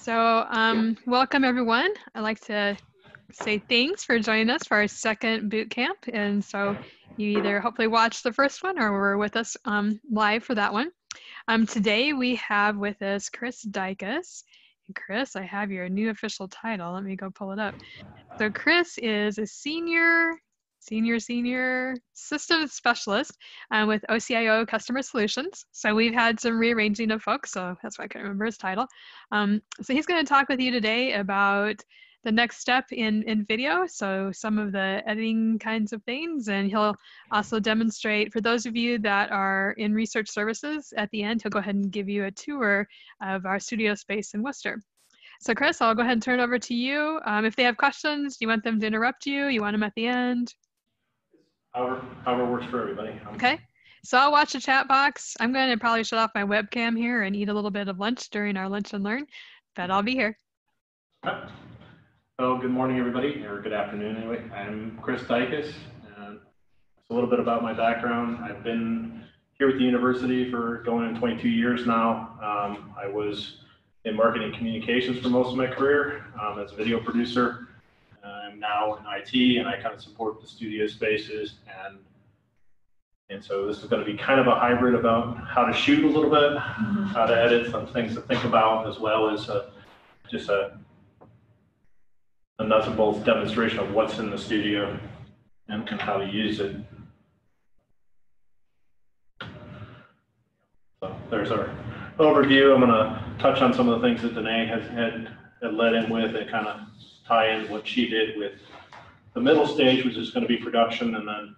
So, um, welcome everyone. I'd like to say thanks for joining us for our second boot camp. And so, you either hopefully watched the first one or were with us um, live for that one. Um, today we have with us Chris Dicus. And Chris, I have your new official title. Let me go pull it up. So, Chris is a senior senior senior systems specialist um, with OCIO Customer Solutions. So we've had some rearranging of folks, so that's why I can't remember his title. Um, so he's going to talk with you today about the next step in, in video, so some of the editing kinds of things, and he'll also demonstrate, for those of you that are in research services, at the end, he'll go ahead and give you a tour of our studio space in Wooster. So Chris, I'll go ahead and turn it over to you. Um, if they have questions, do you want them to interrupt you? You want them at the end? However, however works for everybody. I'm- Okay. So I'll watch the chat box. I'm going to probably shut off my webcam here and eat a little bit of lunch during our lunch and learn, but I'll be here. Okay. So good morning, everybody, or good afternoon anyway. I'm Chris Dicus. and it's a little bit about my background. I've been here with the university for going on 22 years now. Um, I was in marketing communications for most of my career um, as a video producer. Now in IT and I kind of support the studio spaces and and so this is going to be kind of a hybrid about how to shoot a little bit, how to edit, some things to think about, as well as uh, just a, a nuts and bolts demonstration of what's in the studio and, and how to use it. So there's our overview. I'm going to touch on some of the things that Danae has had, had led in with and kind of tie in what she did with the middle stage, which is going to be production, and then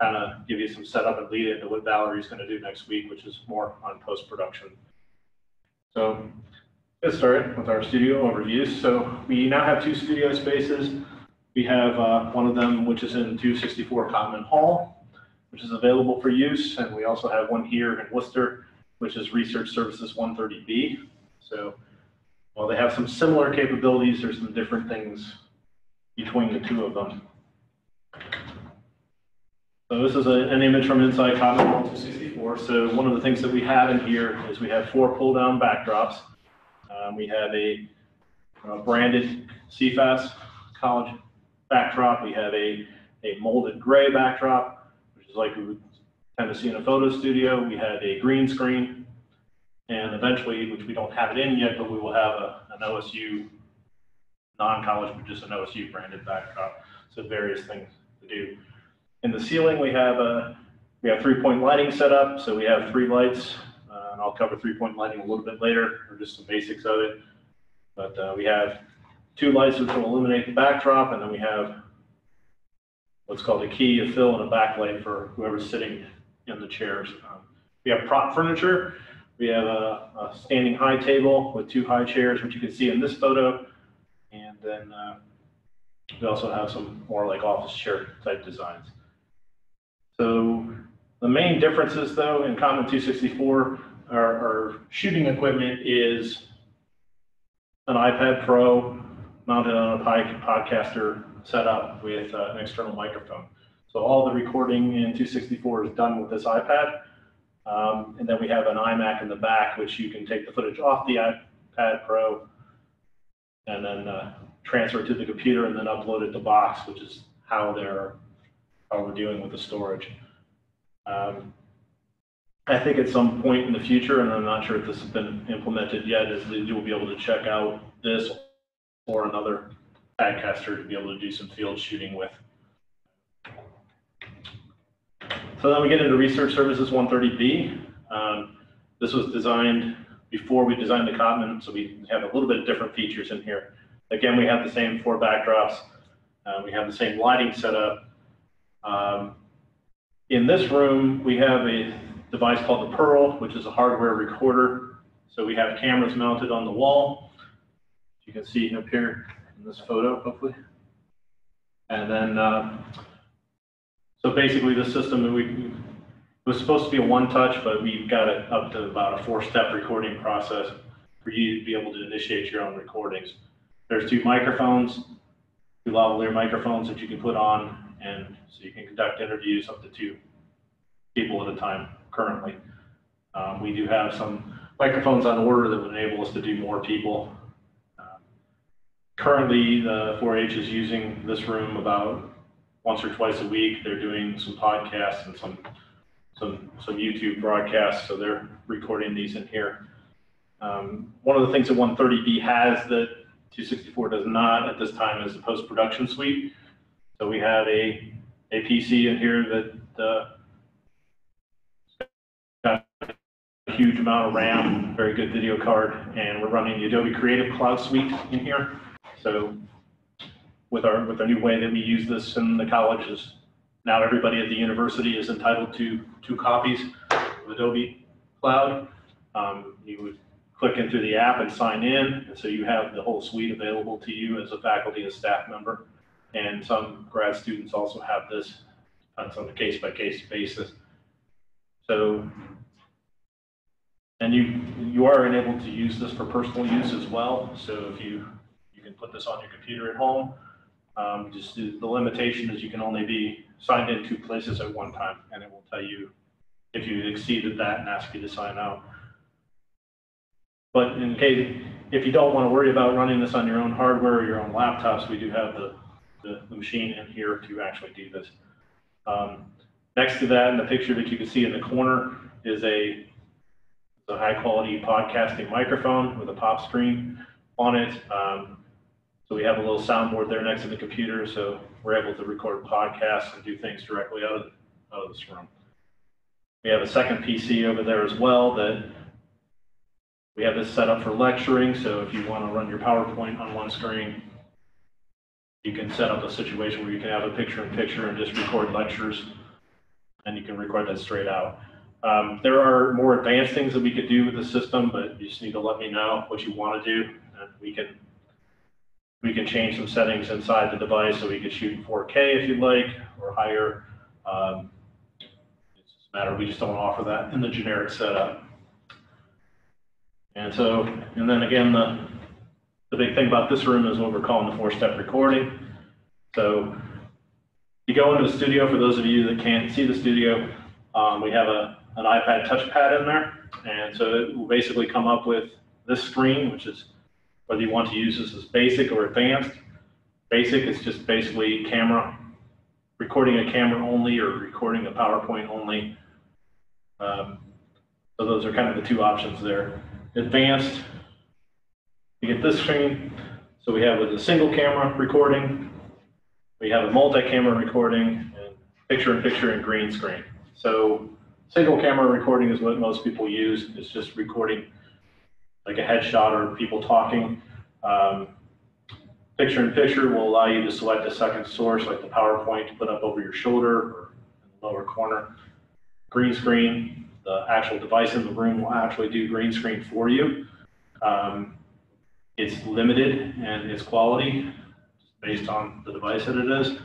kind of give you some setup and lead into what Valerie's going to do next week, which is more on post-production. So get started with our studio overview. So we now have two studio spaces. We have uh, one of them, which is in 264 Kottman Hall, which is available for use. And we also have one here in Wooster, which is Research Services 130B. So while they have some similar capabilities, there's some different things between the two of them. So this is a, an image from inside Hall 264. So one of the things that we have in here is we have four pull-down backdrops. Um, we have a, a branded CFAES college backdrop. We have a, a molded gray backdrop, which is like we would tend to see in a photo studio. We have a green screen. And eventually, which we don't have it in yet, but we will have a, an OSU non-college, but just an OSU branded backdrop. So various things to do. In the ceiling, we have a we have three-point lighting set up. So we have three lights, uh, and I'll cover three-point lighting a little bit later, or just some basics of it. But uh, we have two lights which will illuminate the backdrop, and then we have what's called a key, a fill, and a backlight for whoever's sitting in the chairs. Um, we have prop furniture. We have a, a, standing high table with two high chairs, which you can see in this photo. And then uh, we also have some more like office chair type designs. So the main differences though in Kottman 264, our, our shooting equipment is an iPad Pro mounted on a Padcaster setup with uh, an external microphone. So all the recording in 264 is done with this iPad. Um, and then we have an iMac in the back, which you can take the footage off the iPad Pro and then uh, transfer it to the computer and then upload it to Box, which is how they're how we're dealing with the storage. Um, I think at some point in the future, and I'm not sure if this has been implemented yet, is that you'll be able to check out this or another Padcaster to be able to do some field shooting with. So then we get into Research Services 130B. Um, this was designed before we designed the Kottman, so we have a little bit of different features in here. Again, we have the same four backdrops. Uh, we have the same lighting setup. Um, in this room, we have a device called the Pearl, which is a hardware recorder. So we have cameras mounted on the wall. You can see up here in this photo, hopefully. And then, uh, so basically the system, we, it was supposed to be a one-touch, but we've got it up to about a four-step recording process for you to be able to initiate your own recordings. There's two microphones, two lavalier microphones that you can put on, and so you can conduct interviews up to two people at a time currently. Um, we do have some microphones on order that would enable us to do more people currently, the 4-H is using this room about once or twice a week. They're doing some podcasts and some, some, some YouTube broadcasts, so they're recording these in here. Um, one of the things that 130B has that 264 does not at this time is the post-production suite. So we have a, a PC in here that, uh, got a huge amount of RAM, very good video card, and we're running the Adobe Creative Cloud Suite in here. So with our, with our new way that we use this in the colleges, now everybody at the university is entitled to two copies of Adobe Cloud. Um, you would click into the app and sign in, and so you have the whole suite available to you as a faculty and staff member. And some grad students also have this, on a case-by-case basis. So, and you, you are enabled to use this for personal use as well. So if you, you can put this on your computer at home. Um, just the the limitation is you can only be signed in two places at one time, and it will tell you if you exceeded that and ask you to sign out. But in case, if you don't want to worry about running this on your own hardware or your own laptops, we do have the, the, the machine in here to actually do this. Um, next to that, in the picture that you can see in the corner, is a, a high quality podcasting microphone with a pop screen on it. Um, so we have a little soundboard there next to the computer, so we're able to record podcasts and do things directly out of, out of this room. We have a second PC over there as well that we have this set up for lecturing, so if you want to run your PowerPoint on one screen, you can set up a situation where you can have a picture-in-picture and just record lectures, and you can record that straight out. Um, there are more advanced things that we could do with the system, but you just need to let me know what you want to do, and we can we can change some settings inside the device so we can shoot in 4K if you'd like, or higher. Um, it's just a matter, we just don't offer that in the generic setup. And so, and then again, the, the big thing about this room is what we're calling the four-step recording. So you go into the studio, for those of you that can't see the studio, um, we have a, an iPad touchpad in there. And so it will basically come up with this screen, which is whether you want to use this as basic or advanced. Basic is just basically camera, recording a camera only or recording a PowerPoint only. Um, so those are kind of the two options there. Advanced, you get this screen. So we have a single camera recording, we have a multi-camera recording, and picture-in-picture and green screen. So single camera recording is what most people use. It's just recording like a headshot or people talking. Um, picture in picture will allow you to select a second source like the PowerPoint to put up over your shoulder or in the lower corner. Green screen, the actual device in the room will actually do green screen for you. Um, it's limited in its quality based on the device that it is.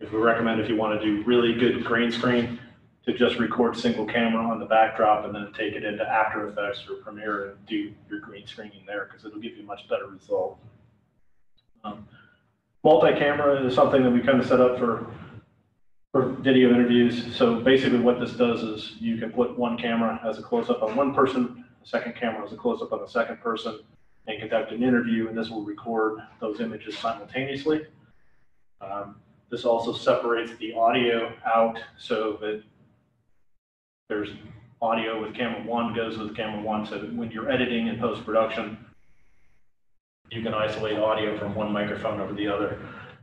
If we recommend if you want to do really good green screen, to just record single camera on the backdrop and then take it into After Effects or Premiere and do your green screening there because it'll give you a much better result. Um, multi-camera is something that we kind of set up for for video interviews. So basically what this does is you can put one camera as a close-up on one person, a second camera as a close-up on the second person, and conduct an interview, and this will record those images simultaneously. Um, this also separates the audio out so that there's audio with camera one goes with camera one, so when you're editing in post-production, you can isolate audio from one microphone over the other.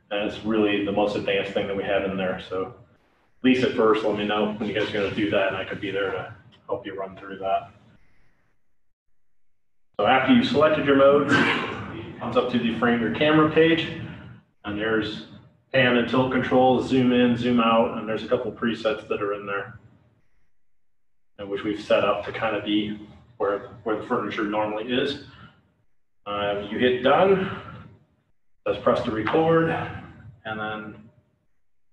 And it's really the most advanced thing that we have in there. So at least at first, let me know when you guys are going to do that, and I could be there to help you run through that. So after you've selected your mode, it comes up to the frame your camera page, and there's pan and tilt controls, zoom in, zoom out, and there's a couple presets that are in there, which we've set up to kind of be where, where the furniture normally is. Uh, you hit done, let's press to record, and then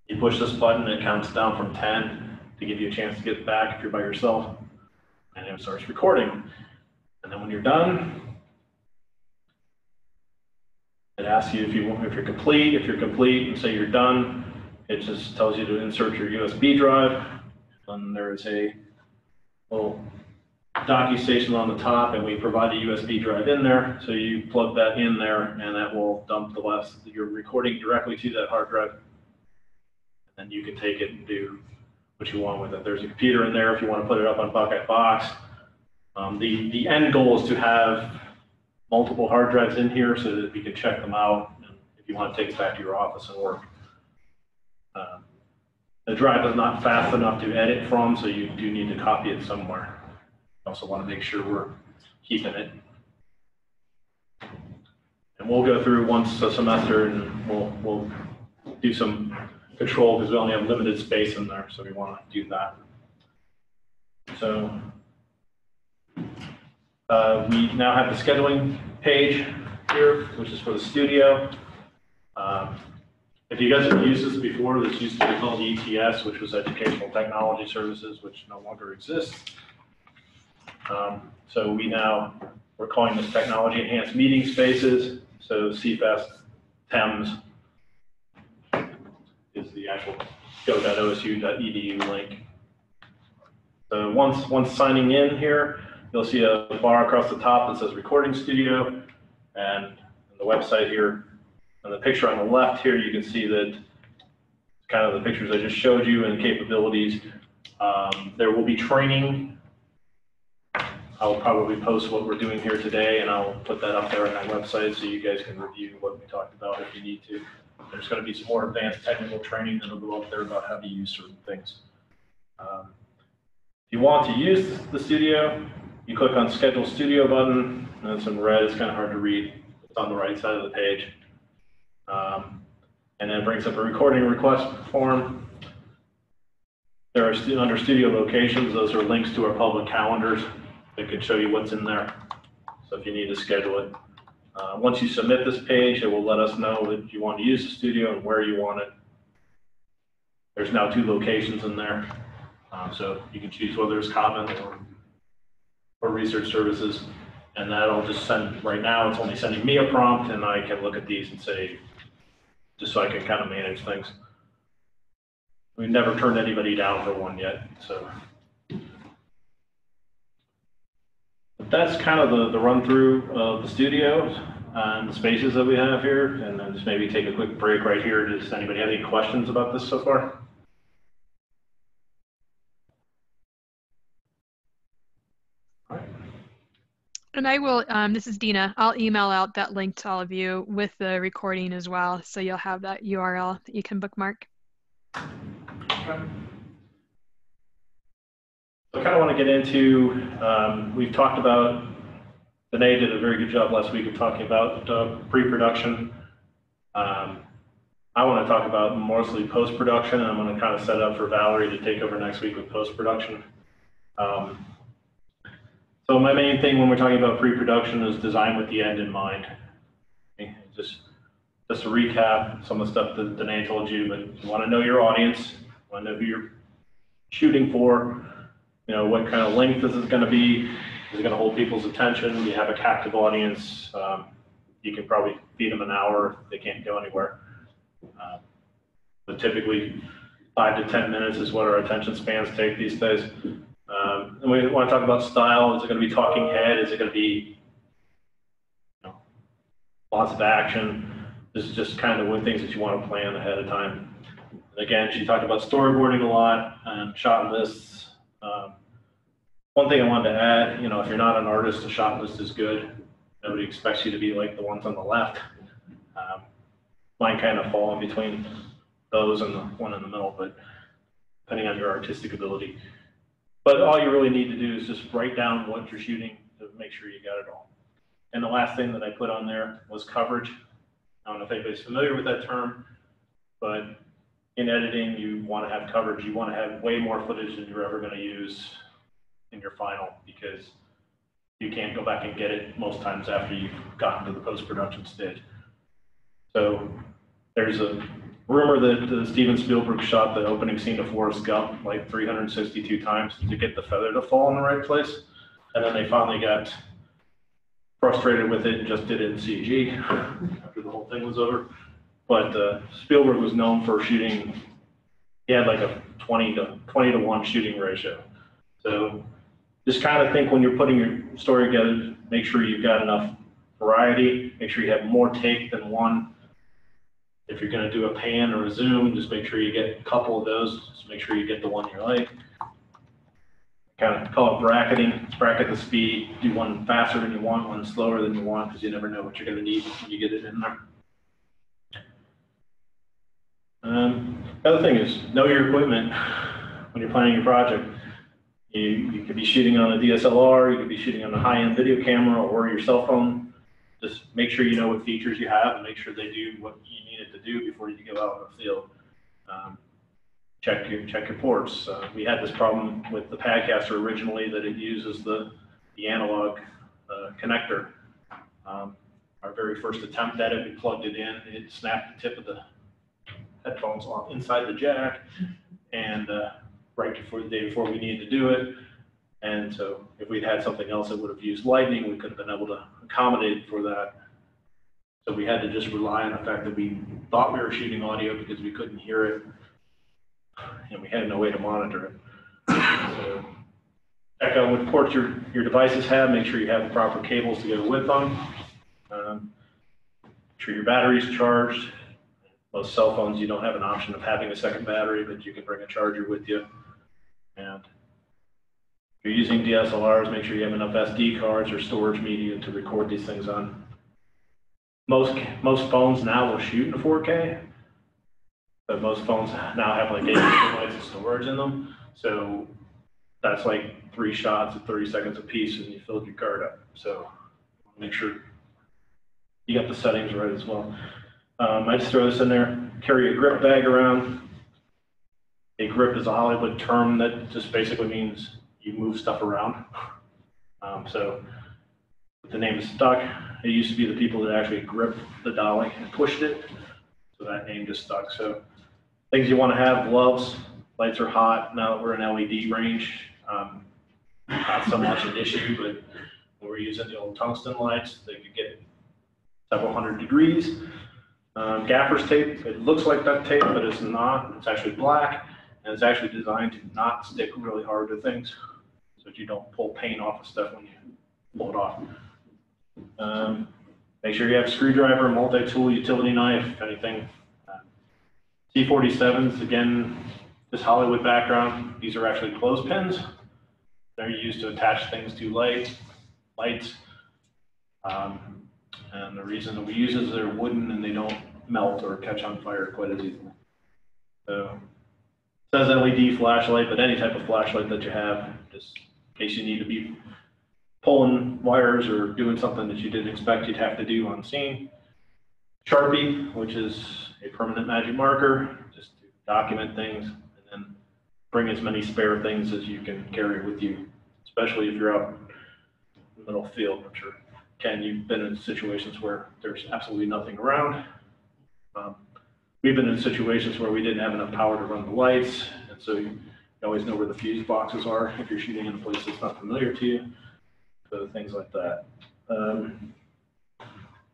you push this button, it counts down from 10 to give you a chance to get back if you're by yourself, and it starts recording. And then when you're done, it asks you if you if you're complete. If you're complete and say you're done, it just tells you to insert your USB drive. And there's a little docking station on the top and we provide a USB drive in there. So you plug that in there and that will dump the last, your recording directly to that hard drive. And then you can take it and do what you want with it. There's a computer in there if you want to put it up on Buckeye Box. Um, the, the end goal is to have multiple hard drives in here so that we can check them out and if you want to take it back to your office and work. Um, The drive is not fast enough to edit from, so you do need to copy it somewhere. Also want to make sure we're keeping it. And we'll go through once a semester and we'll, we'll do some control because we only have limited space in there, so we want to do that. So uh, we now have the scheduling page here, which is for the studio. Um, If you guys have used this before, this used to be called ETS, which was Educational Technology Services, which no longer exists. Um, So we now, we're calling this Technology Enhanced Meeting Spaces, so CFAES TEMS is the actual go.osu.edu link. So once, once signing in here, you'll see a bar across the top that says Recording Studio, and the website here, the picture on the left here, you can see that kind of the pictures I just showed you and the capabilities. Um, There will be training. I'll probably post what we're doing here today, and I'll put that up there on my website so you guys can review what we talked about if you need to. There's going to be some more advanced technical training that'll go up there about how to use certain things. Um, If you want to use the studio, you click on Schedule Studio button, and it's in red, it's kind of hard to read. It's on the right side of the page. Um, And then it brings up a recording request form. There are, under studio locations, those are links to our public calendars that can show you what's in there. So if you need to schedule it. Uh, Once you submit this page, it will let us know that you want to use the studio and where you want it. There's now two locations in there. Uh, So you can choose whether it's Kottman or, or research services. And that'll just send, right now, it's only sending me a prompt and I can look at these and say, just so I can kind of manage things. We've never turned anybody down for one yet, so. But That's kind of the, the run through of the studios and the spaces that we have here. And then just maybe take a quick break right here. Does anybody have any questions about this so far? And I will, um, this is Dina. I'll email out that link to all of you with the recording as well. So you'll have that URL that you can bookmark. Okay. I kind of want to get into, um, we've talked about, Danae did a very good job last week of talking about uh, pre-production. Um, I want to talk about mostly post-production, I'm going to kind of set up for Valerie to take over next week with post-production. Um, So my main thing when we're talking about pre-production is design with the end in mind. Okay, Just, just to recap some of the stuff that Danae told you, but you want to know your audience, you want to know who you're shooting for, you know, what kind of length this is going to be, is it going to hold people's attention, you have a captive audience, um, you can probably feed them an hour, they can't go anywhere. Uh, But typically, five to 10 minutes is what our attention spans take these days. Um, And we want to talk about style, is it going to be talking head, is it going to be, you know, lots of action? This is just kind of one things that you want to plan ahead of time. And Again, she talked about storyboarding a lot and shot lists. Um, One thing I wanted to add, you know, if you're not an artist, a shot list is good. Nobody expects you to be like the ones on the left. Um, Mine kind of fall in between those and the one in the middle, but depending on your artistic ability. But all you really need to do is just write down what you're shooting to make sure you got it all. And the last thing that I put on there was coverage. I don't know if anybody's familiar with that term, but in editing, you want to have coverage. You want to have way more footage than you're ever going to use in your final because you can't go back and get it most times after you've gotten to the post-production stage. So there's a rumor that Steven Spielberg shot the opening scene of Forrest Gump like 362 times to get the feather to fall in the right place. And then they finally got frustrated with it and just did it in CG after the whole thing was over. But uh, Spielberg was known for shooting, he had like a 20 to 20 to 1 shooting ratio. So just kind of think when you're putting your story together, make sure you've got enough variety, make sure you have more take than one. If you're gonna do a pan or a zoom, just make sure you get a couple of those, just make sure you get the one you like. Kind of call it bracketing, bracket the speed, do one faster than you want, one slower than you want, because you never know what you're gonna need when you get it in there. Um, the other thing is, know your equipment when you're planning your project. You, you could be shooting on a DSLR, you could be shooting on a high-end video camera or your cell phone. Just make sure you know what features you have and make sure they do what you need it to do before you go out in the field. Um, check your, check your ports. Uh, we had this problem with the Padcaster originally that it uses the, the analog, uh, connector. Um, our very first attempt at it, we plugged it in, it snapped the tip of the headphones off inside the jack. And, uh, right before, the day before we needed to do it. And so if we'd had something else that would have used lightning, we could have been able to accommodate for that. So we had to just rely on the fact that we thought we were shooting audio because we couldn't hear it. And we had no way to monitor it. So Check out what ports your, your devices have, make sure you have the proper cables to go with them. Um, Make sure your battery's charged. Most cell phones, you don't have an option of having a second battery, but you can bring a charger with you. And you're using DSLRs, make sure you have enough SD cards or storage media to record these things on. Most, most phones now will shoot in 4K, but most phones now have like eight gigabytes of storage in them. So that's like three shots at 30 seconds apiece and you filled your card up. So make sure you got the settings right as well. Um, I just throw this in there, carry a grip bag around. A grip is a Hollywood term that just basically means you move stuff around. Um, so the name is stuck. It used to be the people that actually gripped the dolly and pushed it. So that name just stuck. So things you want to have, gloves, lights are hot. Now that we're in LED range, um, not so much an issue, but when we're using the old tungsten lights, they could get several hundred degrees. Um, gaffer's tape, it looks like duct tape, but it's not. It's actually black, and it's actually designed to not stick really hard to things, so that you don't pull paint off of stuff when you pull it off. Um, make sure you have a screwdriver, multi-tool, utility knife, anything. Uh, C47s, again, this Hollywood background, these are actually clothespins. They're used to attach things to light, lights. Um, and the reason that we use is they're wooden and they don't melt or catch on fire quite as easily. So, it says LED flashlight, but any type of flashlight that you have, just case you need to be pulling wires or doing something that you didn't expect you'd have to do on scene. Sharpie, which is a permanent magic marker, just to document things, and then bring as many spare things as you can carry with you, especially if you're out in the middle field, I'm sure. Ken, you've been in situations where there's absolutely nothing around. Um, We've been in situations where we didn't have enough power to run the lights, and so you always know where the fuse boxes are if you're shooting in a place that's not familiar to you. So things like that. Um,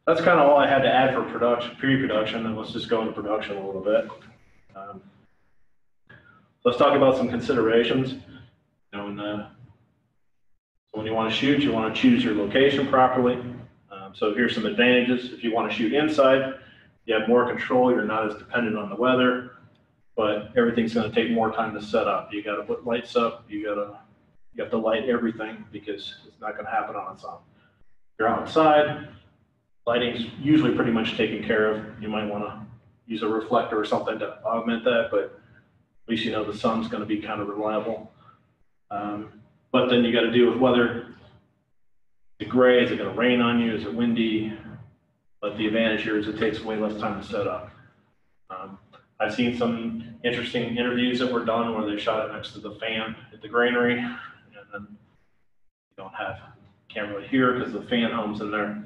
That's kind of all I had to add for production, pre-production, and let's just go into production a little bit. Um, Let's talk about some considerations. You know, and, uh, when you want to shoot, you want to choose your location properly. Um, So here's some advantages. If you want to shoot inside, you have more control, you're not as dependent on the weather, but everything's gonna take more time to set up. You gotta put lights up, you gotta, you have to light everything because it's not gonna happen on its own. You're outside, lighting's usually pretty much taken care of. You might wanna use a reflector or something to augment that, but at least you know the sun's gonna be kind of reliable. Um, But then you gotta deal with weather. Is it gray? Is it gonna rain on you? Is it windy? But the advantage here is it takes way less time to set up. I've seen some interesting interviews that were done where they shot it next to the fan at the granary, and then you don't have, can't really hear because the fan hums in there.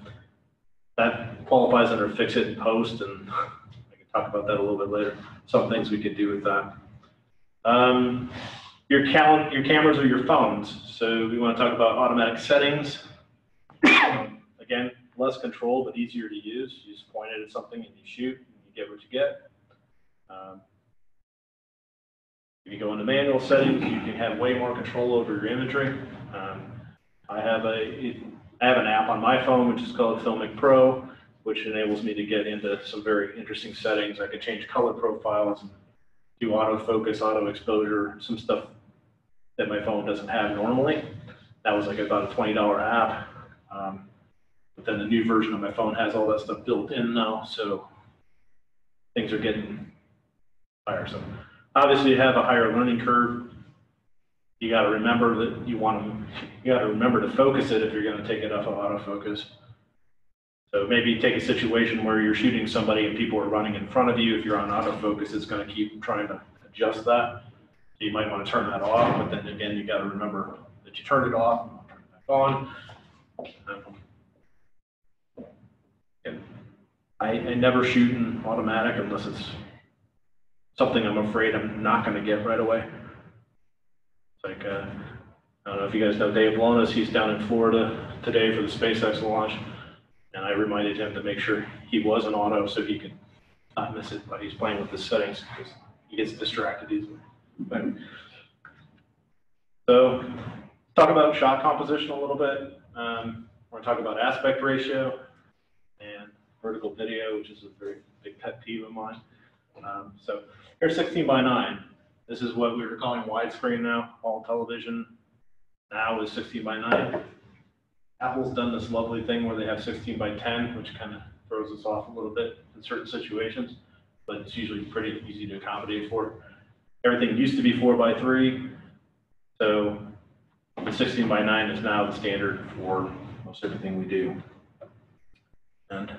That qualifies under fix it and post, and I can talk about that a little bit later. Some things we could do with that. Um, your cal, your cameras are your phones, so we want to talk about automatic settings. Again, less control, but easier to use. You just point it at something and you shoot, and you get what you get. Um, If you go into manual settings, you can have way more control over your imagery. Um, I have a, I have an app on my phone, which is called Filmic Pro, which enables me to get into some very interesting settings. I can change color profiles, do autofocus, auto exposure, some stuff that my phone doesn't have normally. That was like about a $20 app. Um, but then the new version of my phone has all that stuff built in now, so things are getting tiresome. Obviously, you have a higher learning curve. You got to remember that you want to, you got to remember to focus it if you're going to take it off of autofocus. So maybe take a situation where you're shooting somebody and people are running in front of you. If you're on autofocus, it's going to keep trying to adjust that. So you might want to turn that off, but then again, you got to remember that you turned it off, and turn it back on. Um, I, I never shoot in automatic unless it's something I'm afraid I'm not going to get right away. It's like, uh, I don't know if you guys know Dave Lonas, he's down in Florida today for the SpaceX launch. And I reminded him to make sure he was an auto so he could not miss it while he's playing with the settings because he gets distracted easily. But, so, talk about shot composition a little bit. Um, we're going to talk about aspect ratio and vertical video, which is a very big pet peeve of mine. Um, so here's 16 by 9. This is what we were calling widescreen now. All television now is 16 by 9. Apple's done this lovely thing where they have 16 by 10, which kind of throws us off a little bit in certain situations, but it's usually pretty easy to accommodate for. Everything used to be 4 by 3, so the 16 by 9 is now the standard for most everything we do. And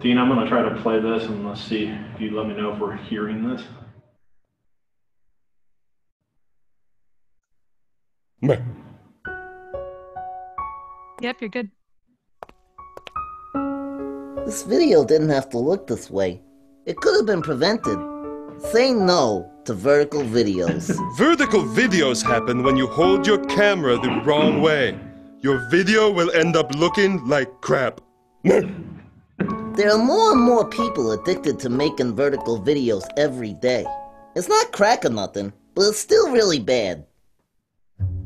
Dean, I'm going to try to play this and let's see if you let me know if we're hearing this. Meh. Yep, you're good. This video didn't have to look this way. It could have been prevented. Say no to vertical videos. Vertical videos happen when you hold your camera the wrong way. Your video will end up looking like crap. There are more and more people addicted to making vertical videos every day. It's not crack or nothing, but it's still really bad.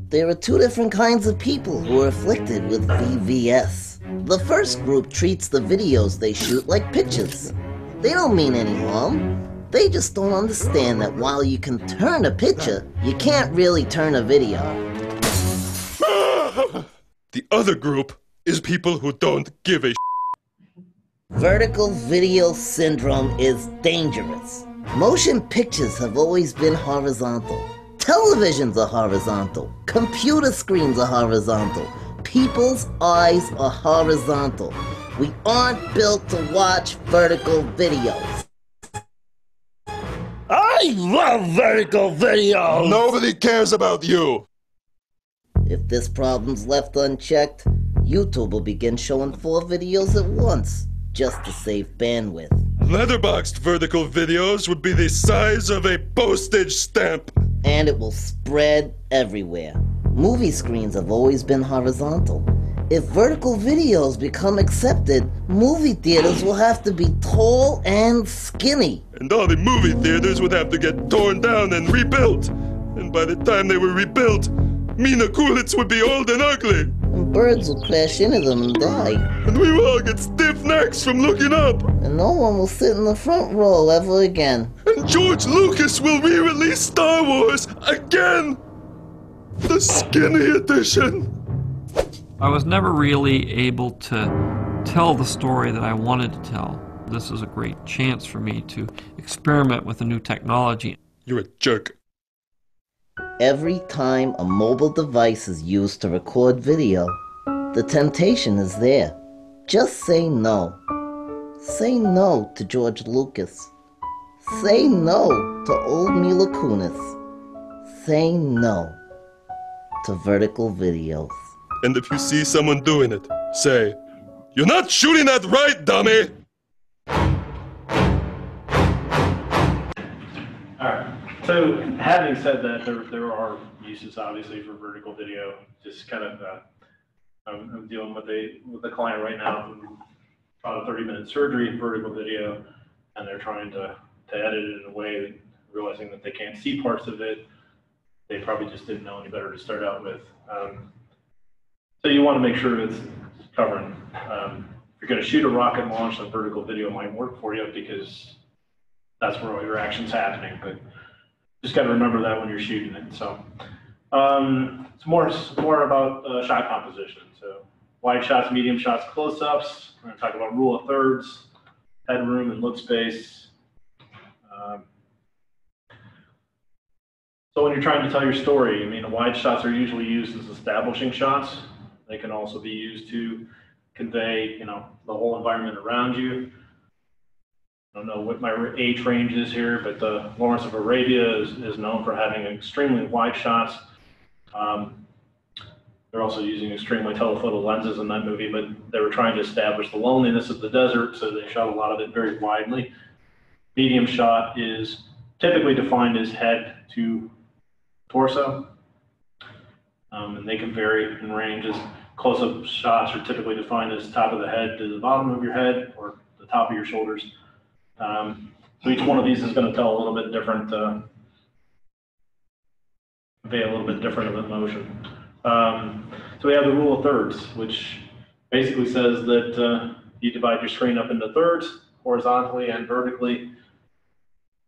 There are two different kinds of people who are afflicted with VVS. The first group treats the videos they shoot like pictures. They don't mean any harm. They just don't understand that while you can turn a picture, you can't really turn a video. The other group is people who don't give a Vertical video syndrome is dangerous. Motion pictures have always been horizontal. Televisions are horizontal. Computer screens are horizontal. People's eyes are horizontal. We aren't built to watch vertical videos. I love vertical videos! Nobody cares about you. If this problem's left unchecked, YouTube will begin showing four videos at once, just to save bandwidth. Letterboxed vertical videos would be the size of a postage stamp. and it will spread everywhere. Movie screens have always been horizontal. If vertical videos become accepted, movie theaters will have to be tall and skinny. And all the movie theaters would have to get torn down and rebuilt. And by the time they were rebuilt, Mila Kunis would be old and ugly. And birds will crash into them and die. And we will all get stiff necks from looking up. And no one will sit in the front row ever again. And George Lucas will re release Star Wars again! The skinny edition! I was never really able to tell the story that I wanted to tell. This is a great chance for me to experiment with a new technology. You're a jerk. Every time a mobile device is used to record video, the temptation is there. Just say no. Say no to George Lucas. Say no to old Mila Kunis. Say no to vertical videos. And if you see someone doing it, say, You're not shooting that right, dummy! All right. So having said that, there, there are uses obviously for vertical video. Just kind of, uh, I'm, I'm dealing with a with a client right now about a 30 minute surgery in vertical video, and they're trying to, to edit it in a way realizing that they can't see parts of it. They probably just didn't know any better to start out with. Um, so you want to make sure it's covering. Um, if you're going to shoot a rocket launch, then vertical video might work for you because that's where all your action's happening. But just got to remember that when you're shooting it. So um, it's more it's more about uh, shot composition. So wide shots, medium shots, close-ups. We're going to talk about rule of thirds, headroom and look space. Um, so when you're trying to tell your story, I mean, wide shots are usually used as establishing shots. They can also be used to convey, you know, the whole environment around you. I don't know what my age range is here, but the Lawrence of Arabia is, is known for having extremely wide shots. Um, they're also using extremely telephoto lenses in that movie, but they were trying to establish the loneliness of the desert, so they shot a lot of it very widely. Medium shot is typically defined as head to torso, um, and they can vary in ranges. Close-up shots are typically defined as top of the head to the bottom of your head or the top of your shoulders. Um, so each one of these is going to tell a little bit different, uh, convey a little bit different of emotion. Um, so we have the rule of thirds, which basically says that uh, you divide your screen up into thirds, horizontally and vertically,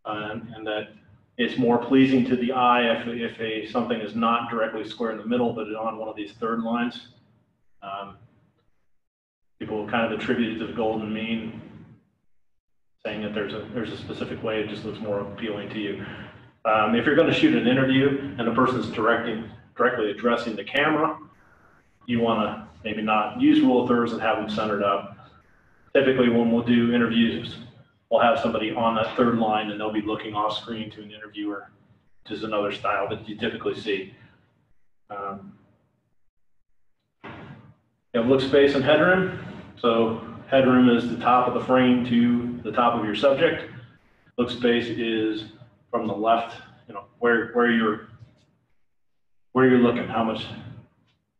uh, and that it's more pleasing to the eye if, if a something is not directly square in the middle, but on one of these third lines. Um, people kind of attribute it to the golden mean, saying that there's a there's a specific way it just looks more appealing to you. Um, if you're going to shoot an interview and the person's directing directly addressing the camera, you want to maybe not use rule of thirds and have them centered up. Typically, when we'll do interviews, we'll have somebody on that third line and they'll be looking off screen to an interviewer, which is another style that you typically see. Um, you have look space and headroom. So headroom is the top of the frame to the top of your subject. Look space is from the left, you know, where, where you're, where you're looking, how much,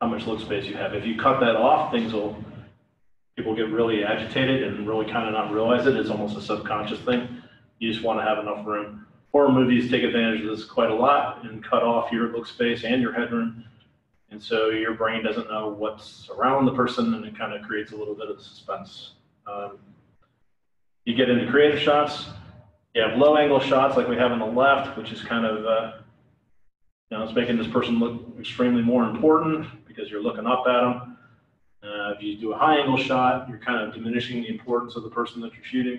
how much look space you have. If you cut that off, things will, people get really agitated and really kind of not realize it. It's almost a subconscious thing. You just want to have enough room. Horror movies take advantage of this quite a lot and cut off your look space and your headroom. And so your brain doesn't know what's around the person and it kind of creates a little bit of suspense. Um, you get into creative shots, you have low angle shots like we have on the left, which is kind of, uh, you know, it's making this person look extremely more important because you're looking up at them. Uh, if you do a high angle shot, you're kind of diminishing the importance of the person that you're shooting.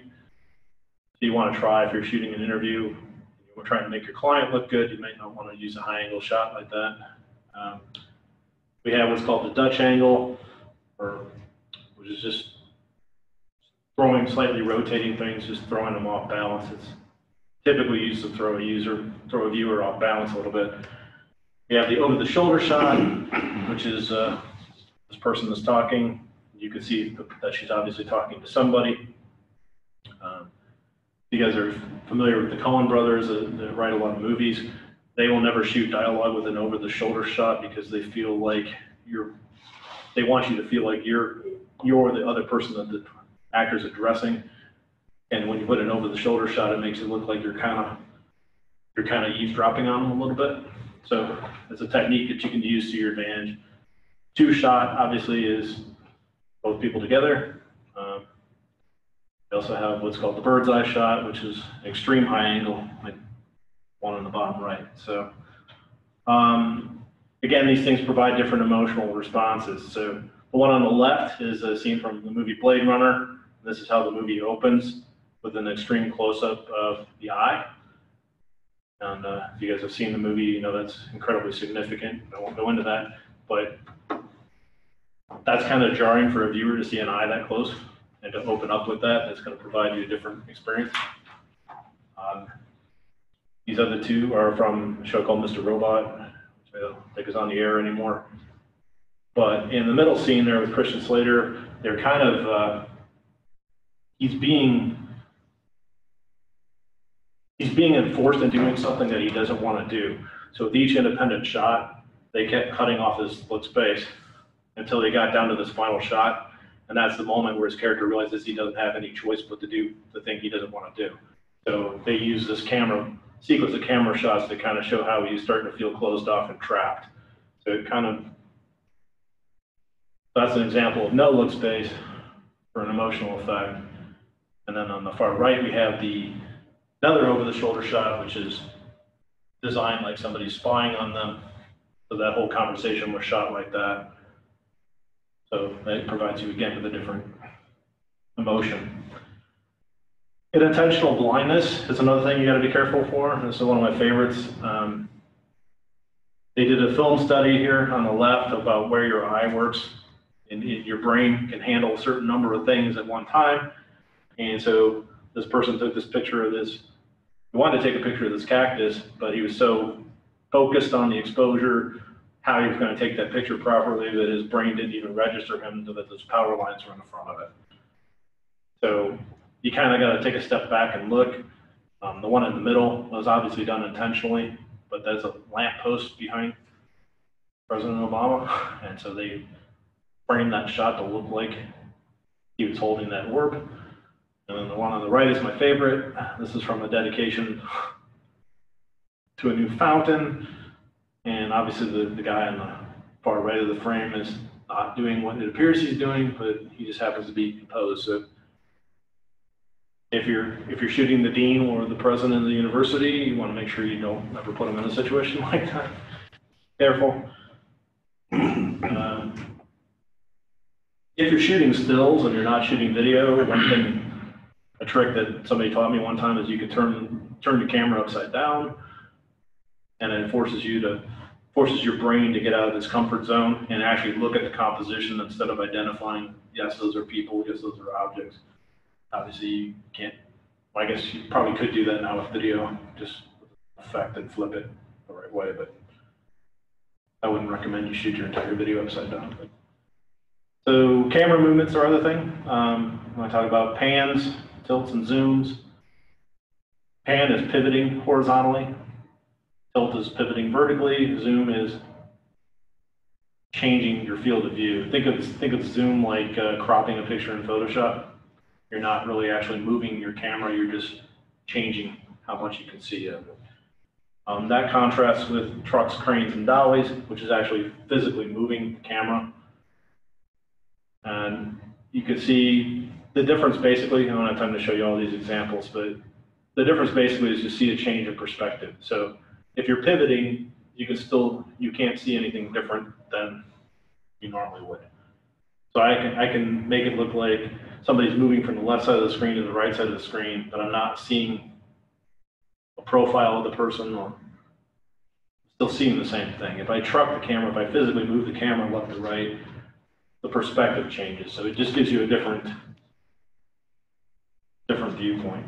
So you want to try if you're shooting an interview, you're trying to make your client look good, you might not want to use a high angle shot like that. Um, we have what's called the Dutch angle, or which is just throwing slightly rotating things, just throwing them off balance. It's typically used to throw a user, throw a viewer off balance a little bit. We have the over the shoulder shot, which is uh, this person is talking. You can see that she's obviously talking to somebody. Um, you guys are familiar with the Coen brothers that, that write a lot of movies. They will never shoot dialogue with an over the shoulder shot because they feel like you're, they want you to feel like you're, you're the other person that the actor's addressing. And when you put an over the shoulder shot, it makes it look like you're kind of, you're kind of eavesdropping on them a little bit. So it's a technique that you can use to your advantage. Two shot obviously is both people together. Um, we also have what's called the bird's eye shot, which is extreme high angle, like one on the bottom right. So um, again, these things provide different emotional responses. So the one on the left is a scene from the movie Blade Runner. This is how the movie opens with an extreme close-up of the eye. And uh, if you guys have seen the movie, you know that's incredibly significant. I won't go into that, but that's kind of jarring for a viewer to see an eye that close and to open up with that. That's going to provide you a different experience. Um, these other two are from a show called Mr. Robot, which I don't think is on the air anymore. But in the middle scene there with Christian Slater, they're kind of, uh, he's being, he's being enforced into doing something that he doesn't want to do. So with each independent shot, they kept cutting off his look space until they got down to this final shot. And that's the moment where his character realizes he doesn't have any choice but to do the thing he doesn't want to do. So they use this camera sequence of camera shots to kind of show how he's starting to feel closed off and trapped. So it kind of, that's an example of no look space for an emotional effect. And then on the far right, we have the another over the shoulder shot, which is designed like somebody's spying on them. So that whole conversation was shot like that. So it provides you again with a different emotion. Intentional blindness is another thing you got to be careful for. This is one of my favorites. Um, they did a film study here on the left about where your eye works and your brain can handle a certain number of things at one time. And so this person took this picture of this, he wanted to take a picture of this cactus, but he was so focused on the exposure, how he was going to take that picture properly, that his brain didn't even register him that those power lines were in the front of it. So you kind of got to take a step back and look. Um, the one in the middle was obviously done intentionally, but there's a lamp post behind President Obama, and so they framed that shot to look like he was holding that orb. And then the one on the right is my favorite. This is from a dedication to a new fountain. And obviously the, the guy on the far right of the frame is not doing what it appears he's doing, but he just happens to be composed. So if you're if you're shooting the dean or the president of the university, you want to make sure you don't ever put them in a situation like that. Careful. Um, if you're shooting stills and you're not shooting video, one thing, a trick that somebody taught me one time is you could turn turn your camera upside down, and it forces you to forces your brain to get out of this comfort zone and actually look at the composition instead of identifying yes those are people, yes those are objects. Obviously, you can't, well, I guess you probably could do that now with video, just affect and flip it the right way, but I wouldn't recommend you shoot your entire video upside down. So camera movements are other thing. Um, I talk about pans, tilts and zooms, pan is pivoting horizontally, tilt is pivoting vertically, zoom is changing your field of view. Think of think of zoom like uh, cropping a picture in Photoshop. You're not really actually moving your camera, you're just changing how much you can see of it. Um, that contrasts with trucks, cranes, and dollies, which is actually physically moving the camera. And you can see the difference basically, I don't have time to show you all these examples, but the difference basically is you see a change in perspective. So if you're pivoting, you can still, you can't see anything different than you normally would. So I can, I can make it look like somebody's moving from the left side of the screen to the right side of the screen, but I'm not seeing a profile of the person or still seeing the same thing. If I truck the camera, if I physically move the camera left to right, the perspective changes. So it just gives you a different, viewpoint.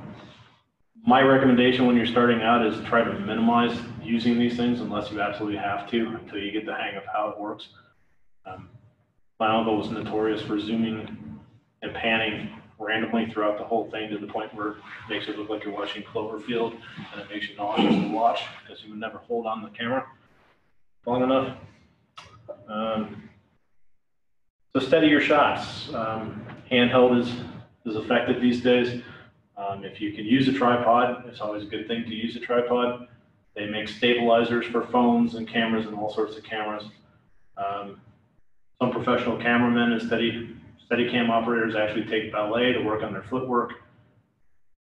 My recommendation when you're starting out is try to minimize using these things unless you absolutely have to until you get the hang of how it works. Um, my uncle was notorious for zooming and panning randomly throughout the whole thing to the point where it makes it look like you're watching Cloverfield and it makes you nauseous to watch because you would never hold on the camera long enough. Um, so steady your shots. Um, handheld is, is effective these days. Um, if you can use a tripod, it's always a good thing to use a tripod. They make stabilizers for phones and cameras and all sorts of cameras. Um, some professional cameramen and steady Steadicam operators actually take ballet to work on their footwork.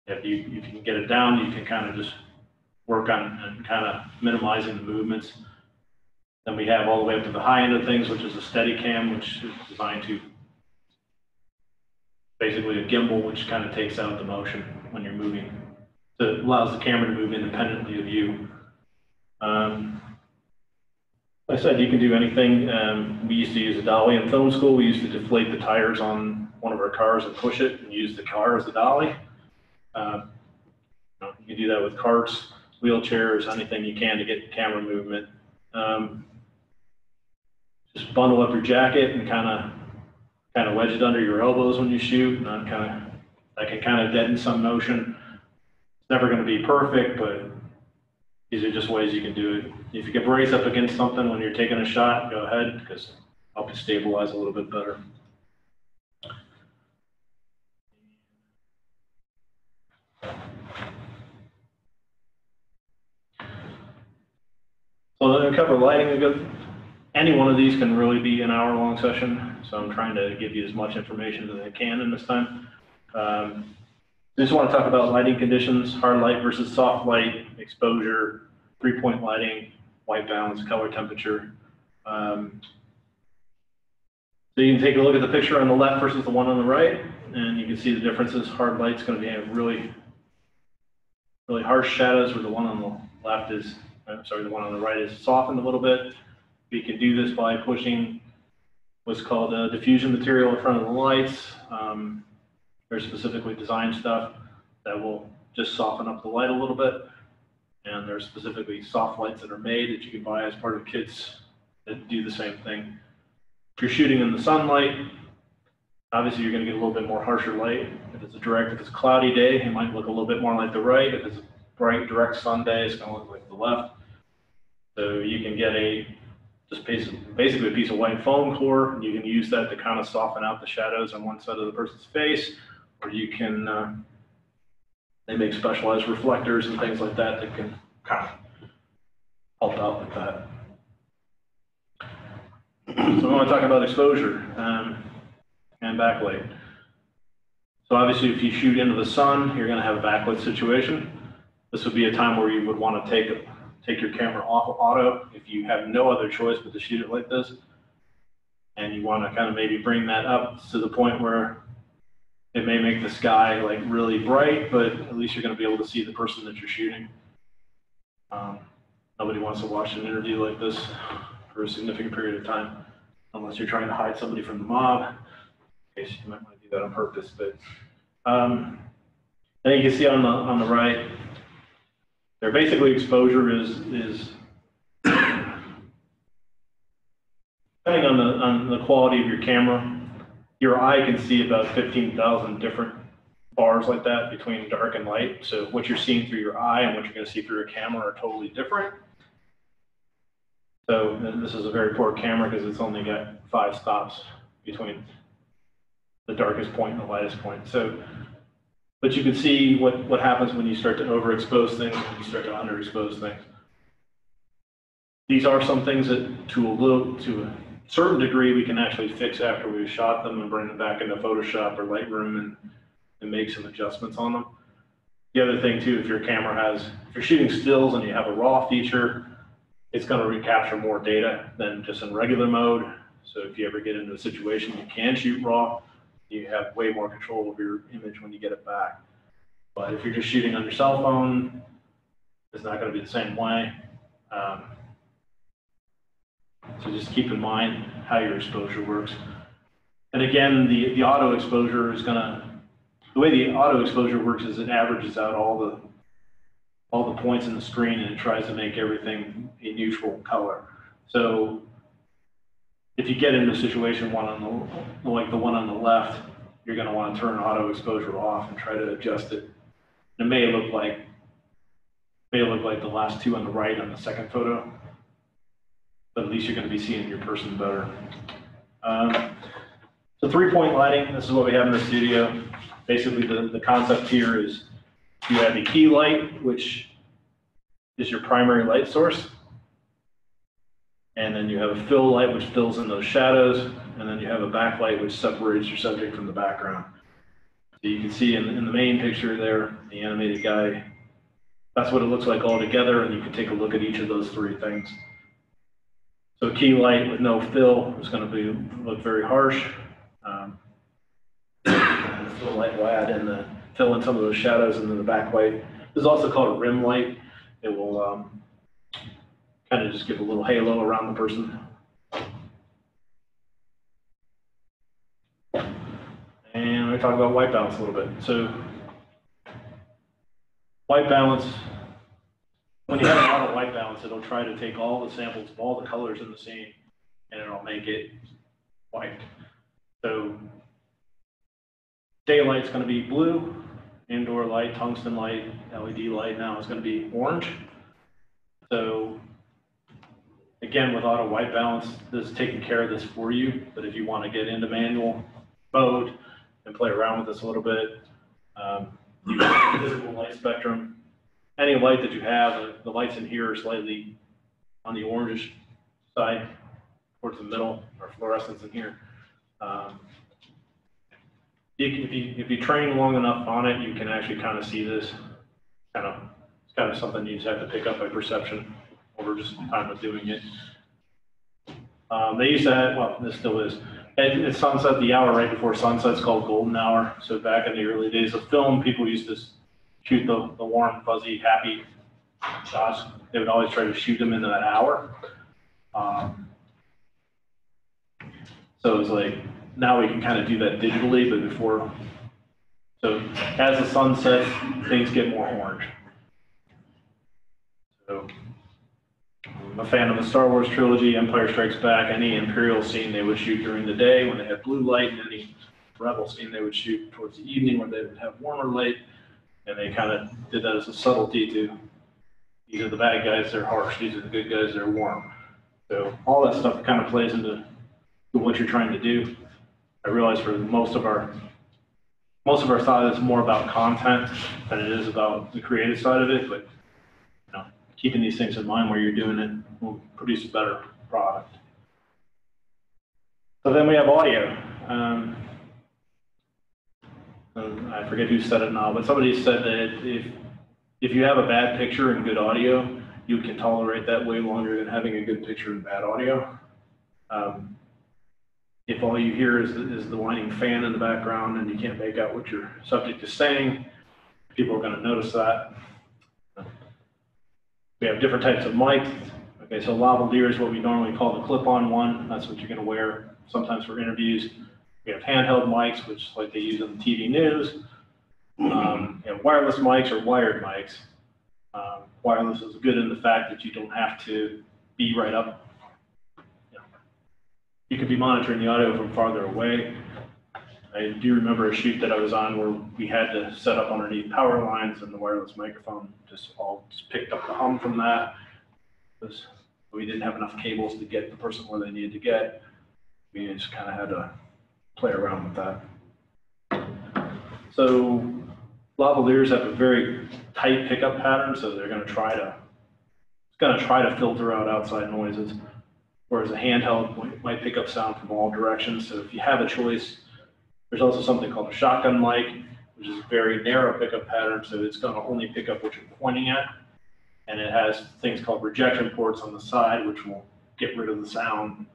If you, you can get it down, you can kind of just work on kind of minimizing the movements. Then we have all the way up to the high end of things, which is a Steadicam, which is designed to basically a gimbal, which kind of takes out the motion when you're moving. So it allows the camera to move independently of you. Um, I said you can do anything. Um, we used to use a dolly in film school. We used to deflate the tires on one of our cars and push it and use the car as a dolly. Uh, you, know, you, can do that with carts, wheelchairs, anything you can to get camera movement. Um, just bundle up your jacket and kind of kind of wedge it under your elbows when you shoot. And kind of that can kind of deaden some motion. It's never going to be perfect, but these are just ways you can do it. If you can brace up against something when you're taking a shot, go ahead because help you stabilize a little bit better. So then we cover lighting, we go, any one of these can really be an hour-long session, so I'm trying to give you as much information as I can in this time. Um, Just want to talk about lighting conditions, hard light versus soft light, exposure, three-point lighting, white balance, color temperature. Um, So you can take a look at the picture on the left versus the one on the right, and you can see the differences. Hard light's going to be really, really harsh shadows, where the one on the left is, I'm sorry, the one on the right is softened a little bit. We can do this by pushing what's called a diffusion material in front of the lights. Um, There's specifically designed stuff that will just soften up the light a little bit. And there's specifically soft lights that are made that you can buy as part of kits that do the same thing. If you're shooting in the sunlight, obviously you're gonna get a little bit more harsher light. If it's a direct, if it's a cloudy day, it might look a little bit more like the right. If it's a bright, direct sun day, it's gonna look like the left. So you can get a, just basically, basically a piece of white foam core, you can use that to kind of soften out the shadows on one side of the person's face. Or you can, uh, they make specialized reflectors and things like that that can kind of help out with that. So we want to talk about exposure um, and backlight. So obviously, if you shoot into the sun, you're going to have a backlit situation. This would be a time where you would want to take take your camera off of auto if you have no other choice but to shoot it like this. And you want to kind of maybe bring that up to the point where it may make the sky like really bright, but at least you're going to be able to see the person that you're shooting. Um, nobody wants to watch an interview like this for a significant period of time, unless you're trying to hide somebody from the mob. In case you might want to do that on purpose, but um, you can see on the on the right, there basically exposure is is depending on the on the quality of your camera your eye can see about 15,000 different bars like that between dark and light. So what you're seeing through your eye and what you're going to see through your camera are totally different. So this is a very poor camera because it's only got five stops between the darkest point and the lightest point. So, but you can see what, what happens when you start to overexpose things, when you start to underexpose things. These are some things that to a little, to a certain degree we can actually fix after we've shot them and bring them back into Photoshop or Lightroom and, and make some adjustments on them. The other thing too, if your camera has, if you're shooting stills and you have a raw feature, it's going to recapture more data than just in regular mode. So if you ever get into a situation you can shoot raw, you have way more control of your image when you get it back. But if you're just shooting on your cell phone, it's not going to be the same way. Um, so just keep in mind how your exposure works. And again, the, the auto exposure is gonna, the way the auto exposure works is it averages out all the, all the points in the screen and it tries to make everything a neutral color. So if you get into a situation one on the, like the one on the left, you're gonna wanna turn auto exposure off and try to adjust it. It may look like, may look like the last two on the right on the second photo, but at least you're going to be seeing your person better. Um, so three-point lighting, this is what we have in the studio. Basically, the, the concept here is you have a key light, which is your primary light source. And then you have a fill light, which fills in those shadows. And then you have a backlight, which separates your subject from the background. So you can see in, in the main picture there, the animated guy, that's what it looks like all together. And you can take a look at each of those three things. So key light with no fill is going to be look very harsh. Um, the fill light will add in the fill in some of those shadows and then the backlight. This is also called a rim light. It will um, kind of just give a little halo around the person. And we talk about white balance a little bit. So white balance when you have a lot of white balance, it'll try to take all the samples of all the colors in the scene and it'll make it white. So daylight's going to be blue, indoor light, tungsten light, LED light now is going to be orange. So again, with auto white balance, this is taking care of this for you. But if you want to get into manual mode and play around with this a little bit, um, you visible light spectrum any light that you have, the, lights in here are slightly on the orangish side towards the middle, or fluorescence in here. Um, If you, if you train long enough on it, you can actually kind of see this, kind of, it's kind of something you just have to pick up by perception over just time of doing it. Um, they used to have, well, this still is, at, at sunset, the hour right before sunset's called golden hour. So back in the early days of film, people used to shoot the, the warm, fuzzy, happy shots. They would always try to shoot them into that hour. Um, so it's like, now we can kind of do that digitally, but before, so as the sun sets, things get more orange. So a fan of the Star Wars trilogy, Empire Strikes Back, any Imperial scene they would shoot during the day when they had blue light, and any Rebel scene they would shoot towards the evening when they would have warmer light. And they kind of did that as a subtlety to, these are the bad guys, they're harsh, these are the good guys, they're warm. So all that stuff kind of plays into what you're trying to do. I realize for most of our, most of our thought is more about content than it is about the creative side of it, but, you know, keeping these things in mind where you're doing it will produce a better product. So then we have audio. Um, um, I forget who said it now, but somebody said that if, if you have a bad picture and good audio, you can tolerate that way longer than having a good picture and bad audio. Um, if all you hear is, is the whining fan in the background and you can't make out what your subject is saying, people are going to notice that. We have different types of mics. Okay, so lavalier is what we normally call the clip-on one. That's what you're going to wear sometimes for interviews. We have handheld mics, which like they use on the TV news. Um, and wireless mics or wired mics. Um, wireless is good in the fact that you don't have to be right up you could be monitoring the audio from farther away. I do remember a shoot that I was on where we had to set up underneath power lines and the wireless microphone just all just picked up the hum from that. Because we didn't have enough cables to get the person where they needed to get. We just kind of had to play around with that. So lavaliers have a very tight pickup pattern, so they're going to try to it's going to try to filter out outside noises whereas a handheld might- might pick up sound from all directions. So if you have a choice, there's also something called a shotgun mic, which is a very narrow pickup pattern, so it's going to only pick up what you're pointing at. And it has things called rejection ports on the side, which will get rid of the sound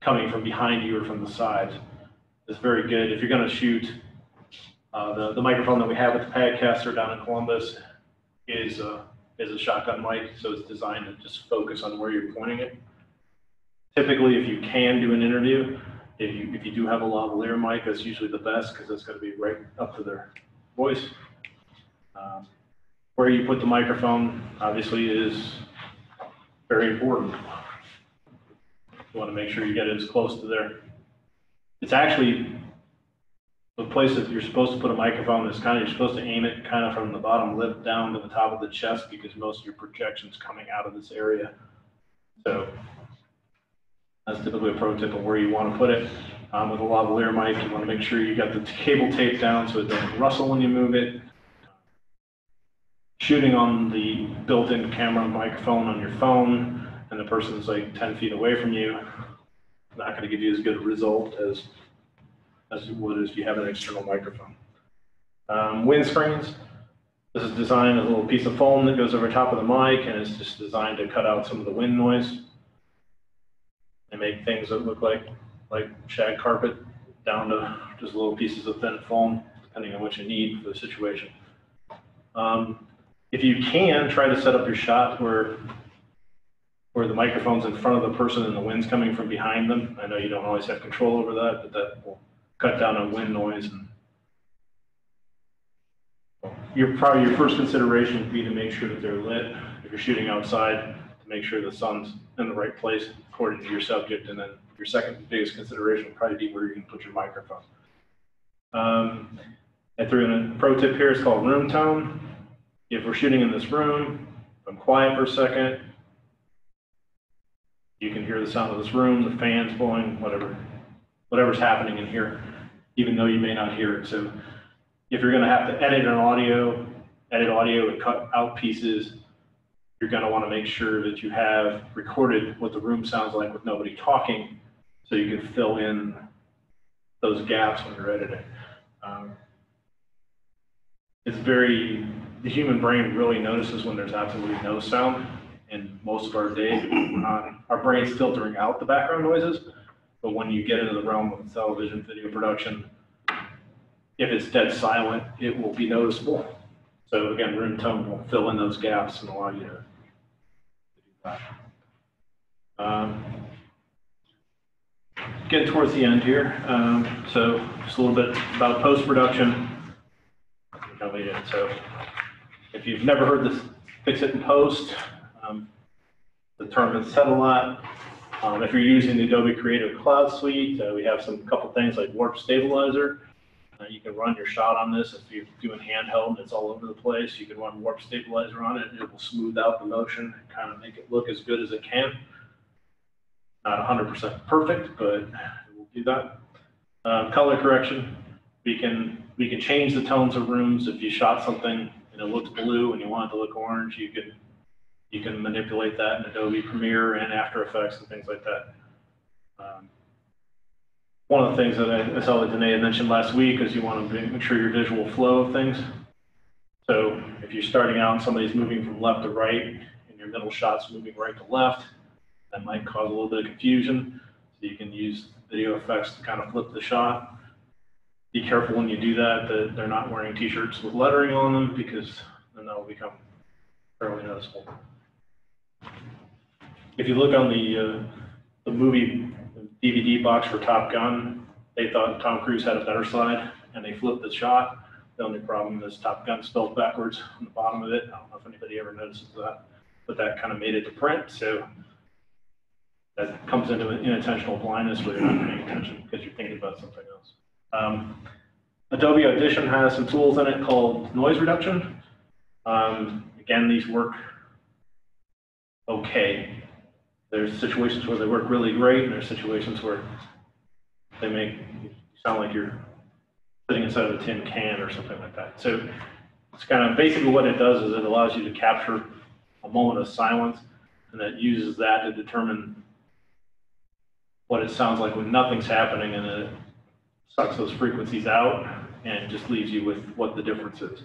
coming from behind you or from the sides. It's very good. If you're going to shoot, uh, the, the microphone that we have at the Padcaster down in Columbus is, uh, is a shotgun mic, so it's designed to just focus on where you're pointing it typically, if you can do an interview, if you, if you do have a lavalier mic, that's usually the best because it's going to be right up to their voice. Um, Where you put the microphone, obviously, is very important. You want to make sure you get it as close to there. It's actually the place that you're supposed to put a microphone is kind of, you're supposed to aim it kind of from the bottom lip down to the top of the chest because most of your projection's coming out of this area. So that's typically a pro tip of where you want to put it. Um, with a lavalier mic, you want to make sure you got the cable taped down so it doesn't rustle when you move it. Shooting on the built-in camera microphone on your phone and the person's like 10 feet away from you, not going to give you as good a result as, as it would if you have an external microphone. Um, windscreens. This is designed as a little piece of foam that goes over top of the mic and it's just designed to cut out some of the wind noise. They make things that look like, like shag carpet down to just little pieces of thin foam, depending on what you need for the situation. Um, if you can, try to set up your shot where, where the microphone's in front of the person and the wind's coming from behind them. I know you don't always have control over that, but that will cut down on wind noise and your, probably your first consideration would be to make sure that they're lit. If you're shooting outside, to make sure the sun's in the right place according to your subject. And then your second biggest consideration would probably be where you can put your microphone. Um, I threw in a pro tip here, it's called room tone. If we're shooting in this room, I'm quiet for a second, you can hear the sound of this room, the fans blowing, whatever, whatever's happening in here, even though you may not hear it. So if you're going to have to edit an audio, edit audio and cut out pieces, you're gonna wanna make sure that you have recorded what the room sounds like with nobody talking, so you can fill in those gaps when you're editing. Um, It's very, the human brain really notices when there's absolutely no sound, and most of our day, not, our brain's filtering out the background noises, but when you get into the realm of television, video production, if it's dead silent, it will be noticeable. So again, room tone will fill in those gaps and allow you to do that. Um, Getting towards the end here, um, so just a little bit about post-production. No, we didn't. So if you've never heard this, fix it in post, um, the term is said a lot. Um, if you're using the Adobe Creative Cloud Suite, uh, we have some couple things like Warp Stabilizer. Uh, you can run your shot on this if you're doing handheld and it's all over the place. You can run Warp Stabilizer on it and it will smooth out the motion and kind of make it look as good as it can. Not 100% perfect, but it will do that. Um, color correction, we can we can change the tones of rooms. If you shot something and it looks blue and you want it to look orange, you can you can manipulate that in Adobe Premiere and After Effects and things like that. Um, one of the things that I, I saw that Danae had mentioned last week is you want to make sure your visual flow of things. So if you're starting out and somebody's moving from left to right and your middle shot's moving right to left, that might cause a little bit of confusion. So you can use video effects to kind of flip the shot. Be careful when you do that, that they're not wearing t-shirts with lettering on them because then that'll become fairly noticeable. If you look on the, uh, the movie DVD box for Top Gun, they thought Tom Cruise had a better slide and they flipped the shot. The only problem is Top Gun spelled backwards on the bottom of it. I don't know if anybody ever notices that, but that kind of made it to print. So that comes into unintentional blindness where you're not paying attention because you're thinking about something else. Um, Adobe Audition has some tools in it called noise reduction. Um, again, these work okay. There's situations where they work really great, and there's situations where they make you sound like you're sitting inside of a tin can or something like that. So it's kind of basically what it does is it allows you to capture a moment of silence, and it uses that to determine what it sounds like when nothing's happening, and it sucks those frequencies out and just leaves you with what the difference is.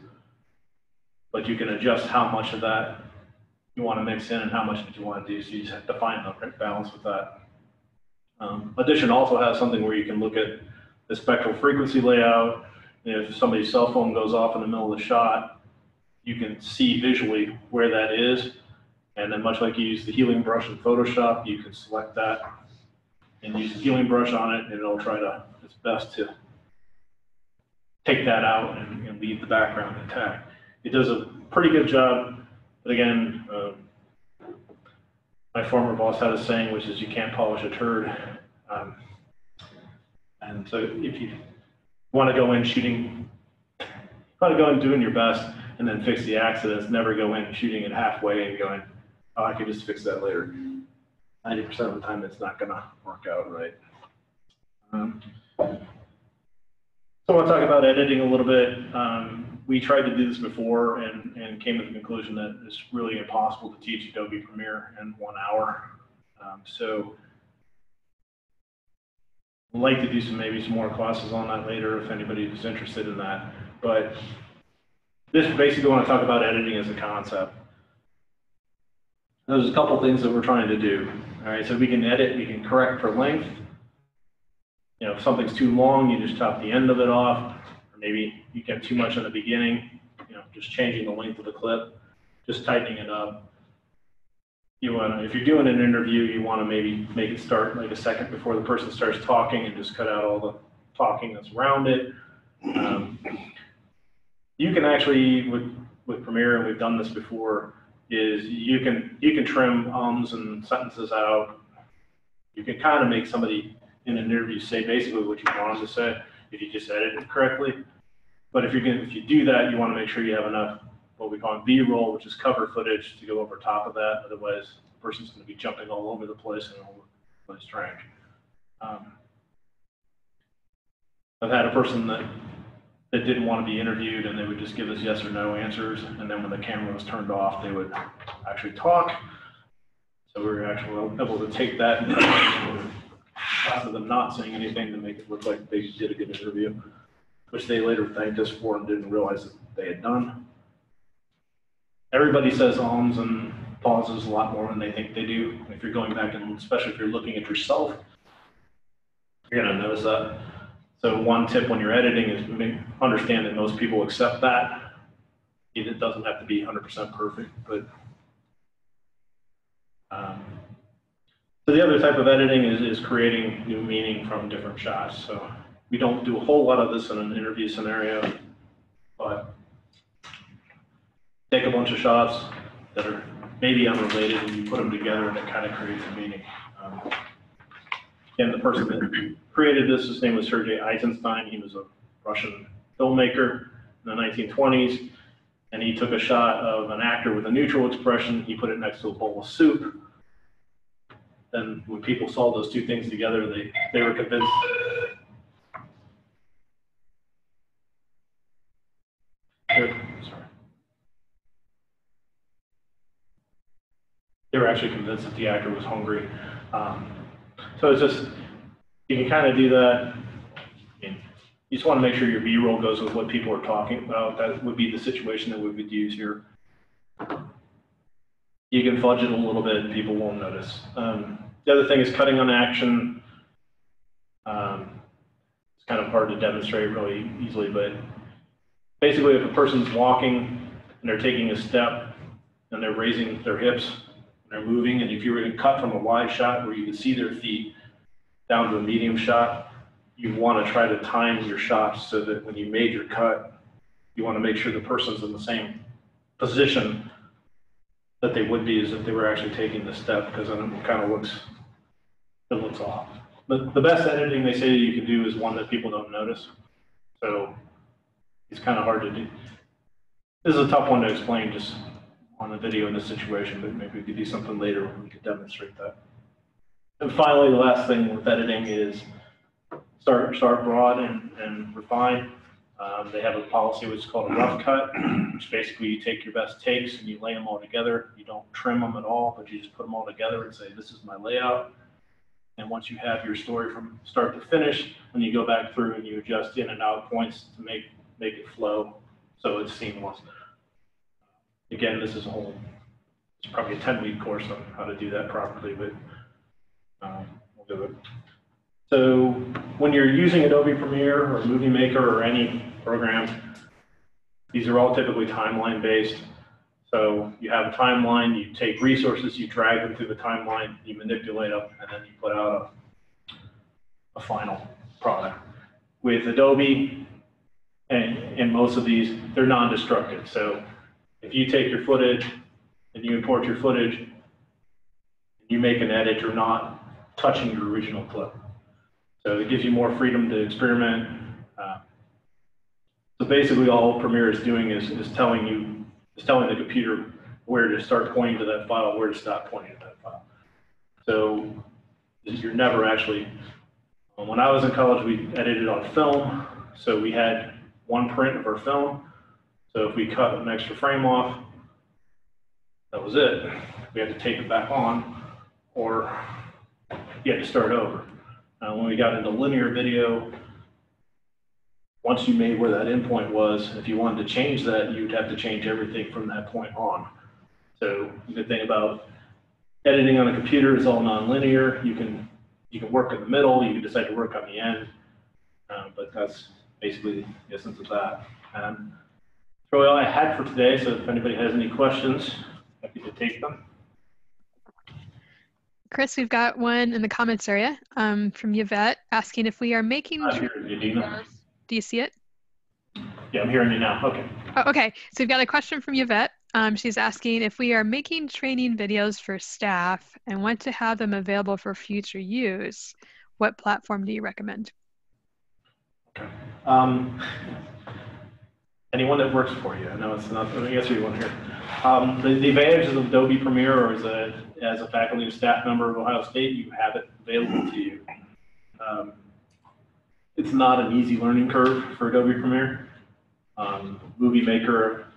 But you can adjust how much of that you want to mix in and how much did you want to do. So you just have to find the right balance with that. Um, Audition also has something where you can look at the spectral frequency layout. If somebody's cell phone goes off in the middle of the shot, you can see visually where that is. And then much like you use the healing brush in Photoshop, you can select that and use a healing brush on it and it'll try to, its best to take that out and, and leave the background intact. It does a pretty good job but again, um, my former boss had a saying, which is you can't polish a turd. Um, and so if you want to go in shooting, want to go in doing your best and then fix the accidents, never go in shooting it halfway and going, oh, I could just fix that later. 90% of the time, it's not going to work out right. Um, so I want to talk about editing a little bit. Um, we tried to do this before and, and came to the conclusion that it's really impossible to teach Adobe Premiere in one hour. Um, so I'd like to do some maybe some more classes on that later if anybody is interested in that. But this basically want to talk about editing as a concept. There's a couple things that we're trying to do. All right, so we can edit, we can correct for length. You know, if something's too long, you just chop the end of it off or maybe you get too much in the beginning, you know, just changing the length of the clip, just tightening it up. You want to, if you're doing an interview, you want to maybe make it start like a second before the person starts talking and just cut out all the talking that's around it. Um, you can actually, with, with Premiere, and we've done this before, is you can, you can trim ums and sentences out. You can kind of make somebody in an interview say basically what you want them to say if you just edit it correctly. But if you're if you do that, you want to make sure you have enough what we call B-roll, which is cover footage, to go over top of that. Otherwise, the person's going to be jumping all over the place and it'll look strange. Um, I've had a person that that didn't want to be interviewed and they would just give us yes or no answers. And then when the camera was turned off, they would actually talk. So we were actually able to take that and rather than not saying anything to make it look like they did a good interview, which they later thanked us for and didn't realize that they had done. Everybody says ums and pauses a lot more than they think they do. If you're going back and especially if you're looking at yourself, you're gonna notice that. So one tip when you're editing is understand that most people accept that. It doesn't have to be 100% perfect, but um, so the other type of editing is, is creating new meaning from different shots. So we don't do a whole lot of this in an interview scenario, but take a bunch of shots that are maybe unrelated and you put them together and it kind of creates a meaning. Um, and the person that created this, his name was Sergei Eisenstein. He was a Russian filmmaker in the 1920s. And he took a shot of an actor with a neutral expression. He put it next to a bowl of soup. Then when people saw those two things together, they, they were convinced. They were actually convinced that the actor was hungry. Um, so it's just, you can kind of do that. I mean, You just want to make sure your B-roll goes with what people are talking about. That would be the situation that we would use here. You can fudge it a little bit and people won't notice. Um, the other thing is cutting on action. Um, it's kind of hard to demonstrate really easily, but basically if a person's walking and they're taking a step and they're raising their hips, they're moving, and if you were to cut from a wide shot where you can see their feet down to a medium shot, you want to try to time your shots so that when you made your cut, you want to make sure the person's in the same position that they would be as if they were actually taking the step, because then it kind of looks, it looks off. But the best editing they say you can do is one that people don't notice. So it's kind of hard to do. This is a tough one to explain just on the video in this situation, but maybe we could do something later when we could demonstrate that. And finally, the last thing with editing is start, start broad and, and refine. Um, they have a policy which is called a rough cut, which basically you take your best takes and you lay them all together. You don't trim them at all, but you just put them all together and say, this is my layout. And once you have your story from start to finish, then you go back through and you adjust in and out points to make, make it flow so it's seamless. Again, this is a whole, it's probably a 10 week course on how to do that properly, but um, we'll do it. So when you're using Adobe Premiere or Movie Maker or any program, these are all typically timeline based. So you have a timeline, you take resources, you drag them through the timeline, you manipulate them, and then you put out a, a final product. With Adobe and, and most of these, they're non-destructive. So if you take your footage and you import your footage, you make an edit, you're not touching your original clip. So it gives you more freedom to experiment. Uh, so basically all Premiere is doing is, is telling you, is telling the computer where to start pointing to that file, where to stop pointing to that file. So you're never actually, when I was in college, we edited on film. So we had one print of our film. So if we cut an extra frame off, that was it. We had to tape it back on or you had to start over. Uh, when we got into linear video, once you made where that endpoint was, if you wanted to change that, you'd have to change everything from that point on. So the thing about editing on a computer is all nonlinear. You can you can work in the middle. You can decide to work on the end. Uh, but that's basically the essence of that. Really all I had for today. So if anybody has any questions, happy to take them. Chris, we've got one in the comments area um, from Yvette asking if we are making. I'm hearing you, Dina. Do you see it? Yeah, I'm hearing you now. Okay. Oh, okay, so we've got a question from Yvette. Um, she's asking if we are making training videos for staff and want to have them available for future use, what platform do you recommend? Um, anyone that works for you. I know it's not, I guess you want to hear. Um, the, the advantages of Adobe Premiere or as a, as a faculty or staff member of Ohio State, you have it available to you. Um, it's not an easy learning curve for Adobe Premiere. Um, Movie Maker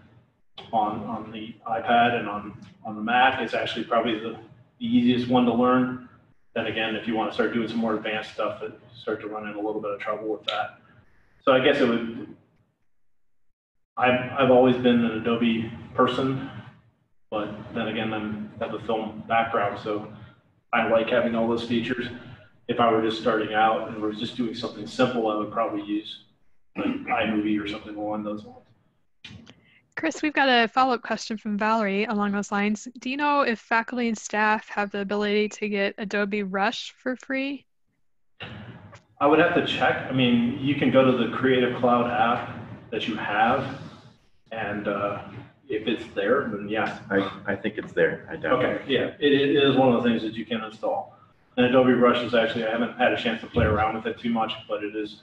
on, on the iPad and on, on the Mac is actually probably the the easiest one to learn. Then again, if you want to start doing some more advanced stuff, start to run in a little bit of trouble with that. So I guess it would, I've, I've always been an Adobe person, but then again, I'm have a film background, so I like having all those features. If I were just starting out and was just doing something simple, I would probably use like iMovie or something along those lines. Chris, we've got a follow-up question from Valerie along those lines. Do you know if faculty and staff have the ability to get Adobe Rush for free? I would have to check. I mean, you can go to the Creative Cloud app that you have, and uh, if it's there, then yeah. I, I think it's there. I doubt Okay, yeah, it, it is one of the things that you can install. And Adobe Rush is actually, I haven't had a chance to play around with it too much, but it is,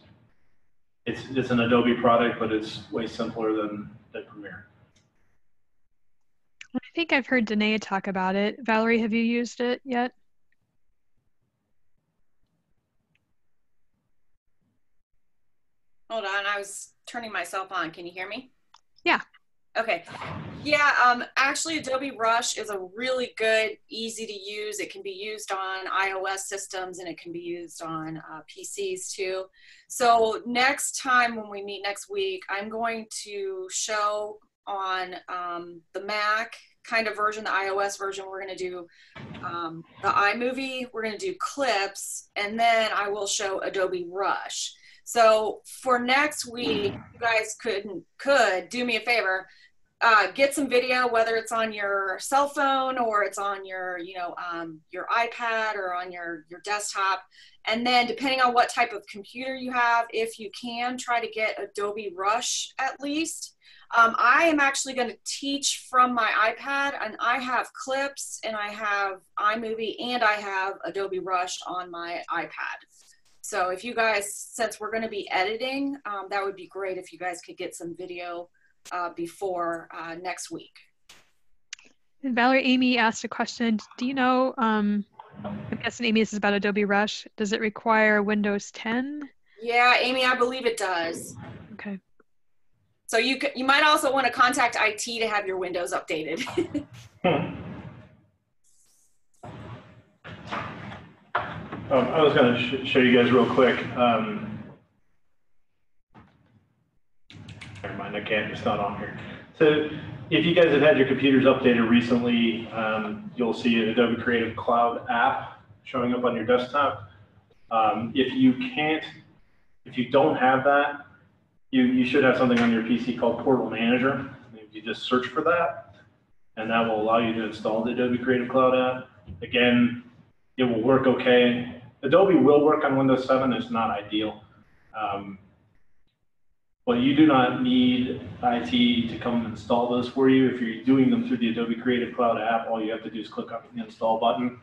it's, it's an Adobe product, but it's way simpler than, than Premiere. I think I've heard Danae talk about it. Valerie, have you used it yet? Hold on, I was turning myself on. Can you hear me? Yeah. Okay. Yeah, um, actually, Adobe Rush is a really good, easy to use. It can be used on iOS systems and it can be used on uh, PCs too. So next time when we meet next week, I'm going to show on um, the Mac kind of version, the iOS version. We're going to do um, the iMovie, we're going to do clips, and then I will show Adobe Rush. So for next week, you guys could could do me a favor, uh, get some video, whether it's on your cell phone or it's on your you know um, your iPad or on your your desktop, and then depending on what type of computer you have, if you can try to get Adobe Rush at least. Um, I am actually going to teach from my iPad, and I have clips, and I have iMovie, and I have Adobe Rush on my iPad. So if you guys, since we're going to be editing, um, that would be great if you guys could get some video uh, before uh, next week. And Valerie, Amy asked a question. Do you know, um, I'm guessing Amy, this is about Adobe Rush. Does it require Windows 10? Yeah, Amy, I believe it does. Okay. So you you might also want to contact IT to have your Windows updated. Um, I was going to sh show you guys real quick. Um, never mind, I can't. It's not on here. So if you guys have had your computers updated recently, um, you'll see an Adobe Creative Cloud app showing up on your desktop. Um, if you can't, if you don't have that, you, you should have something on your PC called Portal Manager. You just search for that, and that will allow you to install the Adobe Creative Cloud app. Again, it will work okay. Adobe will work on Windows 7. It's not ideal. Um, but you do not need IT to come and install those for you. If you're doing them through the Adobe Creative Cloud app, all you have to do is click on the install button.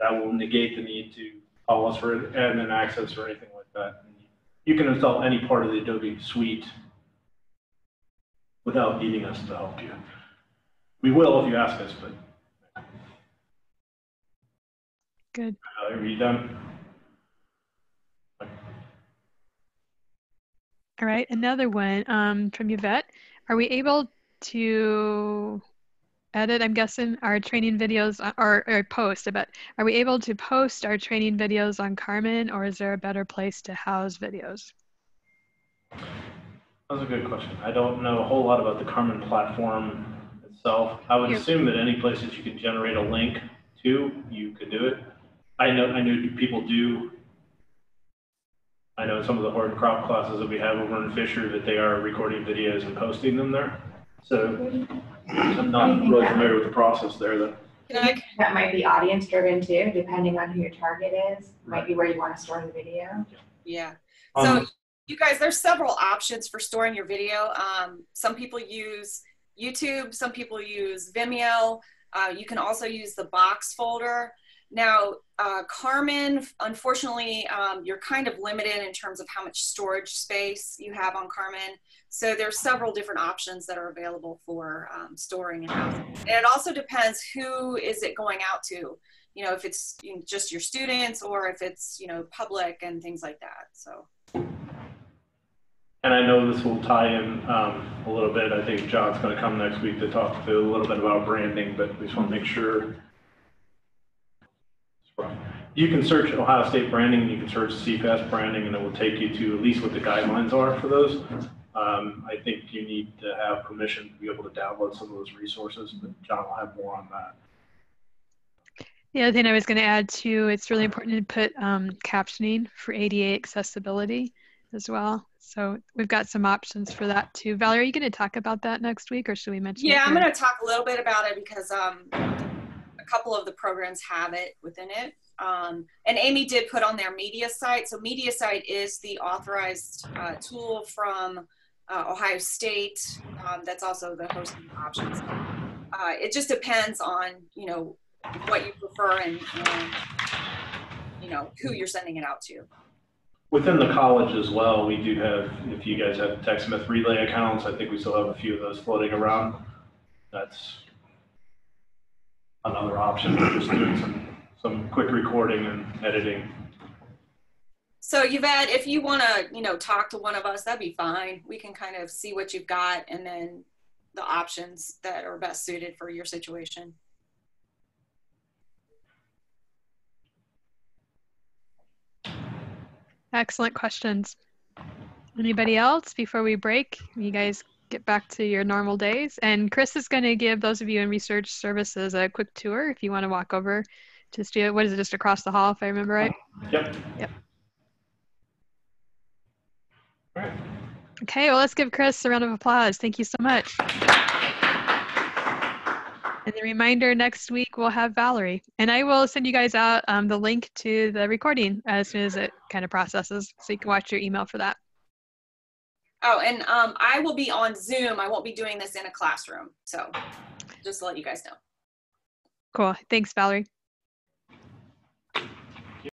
That will negate the need to call us for admin access or anything like that. You can install any part of the Adobe suite without needing us to help you. We will if you ask us, but Good. uh, are you done? All right, another one um, from Yvette. Are we able to edit, I'm guessing, our training videos uh, or, or post, but are we able to post our training videos on Carmen or is there a better place to house videos? That's a good question. I don't know a whole lot about the Carmen platform itself. I would Yeah. assume that any place that you can generate a link to, you could do it. I know, I know people do. I know some of the hard crop classes that we have over in Fisher that they are recording videos and posting them there. So I'm not really familiar with the process there though. That might be audience driven too, depending on who your target is, might be where you want to store the video. yeah. Um, So you guys, there's several options for storing your video. Um, some people use YouTube, some people use Vimeo. Uh, you can also use the box folder. Now, uh, Carmen, unfortunately, um, you're kind of limited in terms of how much storage space you have on Carmen. So there's several different options that are available for um, storing and housing. And it also depends who is it going out to. You know, if it's you know, just your students or if it's you know public and things like that. So. And I know this will tie in um, a little bit. I think John's going to come next week to talk to a little bit about branding, but we just want to make sure. You can search Ohio State branding, and you can search CFAES branding, and it will take you to at least what the guidelines are for those. Um, I think you need to have permission to be able to download some of those resources, but John will have more on that. The other thing I was going to add too, it's really important to put um, captioning for ADA accessibility as well. So we've got some options for that too. Valerie, are you going to talk about that next week or should we mention Yeah, it I'm going to talk a little bit about it because um, a couple of the programs have it within it. Um, and Amy did put on their Mediasite. So Mediasite is the authorized uh, tool from uh, Ohio State. Um, that's also the hosting options. Uh, it just depends on, you know, what you prefer and, and, you know, who you're sending it out to. Within the college as well, we do have, if you guys have TechSmith Relay accounts, I think we still have a few of those floating around. That's another option, just doing some, some quick recording and editing. So Yvette, if you want to, you know, talk to one of us, that'd be fine. We can kind of see what you've got and then the options that are best suited for your situation. Excellent questions. Anybody else before we break? You guys get back to your normal days. And Chris is going to give those of you in research services a quick tour if you want to walk over to studio. What is it, just across the hall, if I remember right? Yep. Yep. All right. Okay, well, let's give Chris a round of applause. Thank you so much. And the reminder next week we'll have Valerie. And I will send you guys out um, the link to the recording as soon as it kind of processes so you can watch your email for that. Oh, and um, I will be on Zoom. I won't be doing this in a classroom. So just to let you guys know. Cool. Thanks, Valerie.